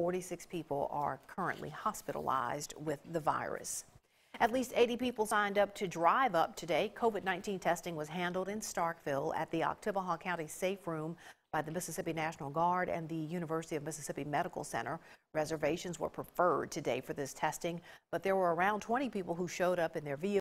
46 people are currently hospitalized with the virus. At least 80 people signed up to drive up today. COVID-19 testing was handled in Starkville at the Oktibbeha County Safe Room by the Mississippi National Guard and the University of Mississippi Medical Center. Reservations were preferred today for this testing, but there were around 20 people who showed up in their vehicles.